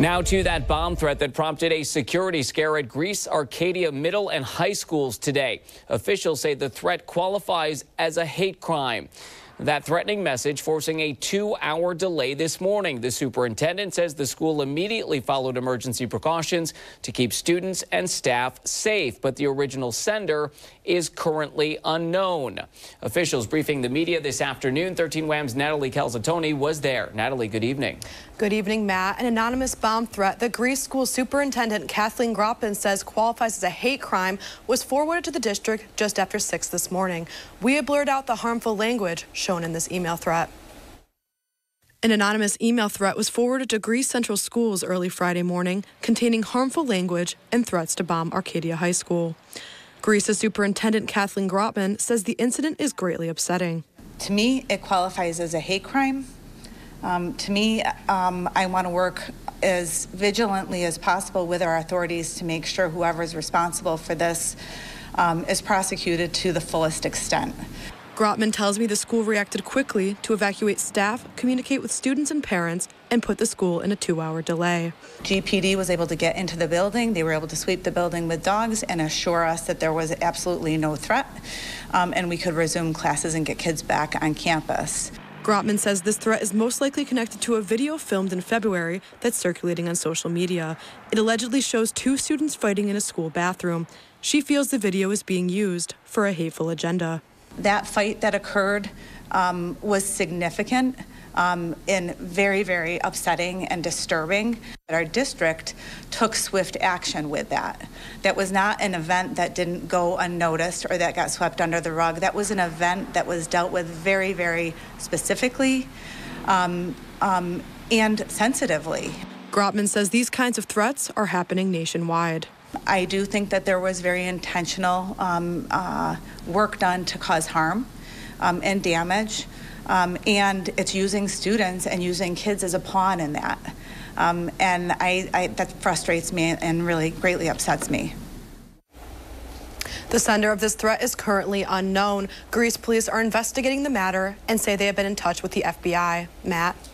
Now to that bomb threat that prompted a security scare at Greece Arcadia Middle and High Schools today. Officials say the threat qualifies as a hate crime. That threatening message forcing a two hour delay this morning. The superintendent says the school immediately followed emergency precautions to keep students and staff safe, but the original sender is currently unknown. Officials briefing the media this afternoon. 13 WHAM's Natalie Calzatoni was there. Natalie, good evening. Good evening, Matt. An anonymous bomb threat that Greece School Superintendent Kathleen Graupman says qualifies as a hate crime was forwarded to the district just after 6 this morning. We have blurred out the harmful language shown in this email threat. An anonymous email threat was forwarded to Greece Central Schools early Friday morning containing harmful language and threats to bomb Arcadia High School. Greece's Superintendent Kathleen Graupman says the incident is greatly upsetting. To me, it qualifies as a hate crime. Um, to me, um, I want to work as vigilantly as possible with our authorities to make sure whoever is responsible for this um, is prosecuted to the fullest extent. Graupman tells me the school reacted quickly to evacuate staff, communicate with students and parents, and put the school in a two hour delay. GPD was able to get into the building. They were able to sweep the building with dogs and assure us that there was absolutely no threat um, and we could resume classes and get kids back on campus. Graupman says this threat is most likely connected to a video filmed in February that's circulating on social media. It allegedly shows two students fighting in a school bathroom. She feels the video is being used for a hateful agenda. That fight that occurred um, was significant um, and very, very upsetting and disturbing. Our district took swift action with that. That was not an event that didn't go unnoticed or that got swept under the rug. That was an event that was dealt with very, very specifically um, um, and sensitively. Graupman says these kinds of threats are happening nationwide. I do think that there was very intentional um, uh, work done to cause harm um, and damage. Um, and it's using students and using kids as a pawn in that. Um, and I, I, that frustrates me and really greatly upsets me. The sender of this threat is currently unknown. Greece police are investigating the matter and say they have been in touch with the FBI. Matt?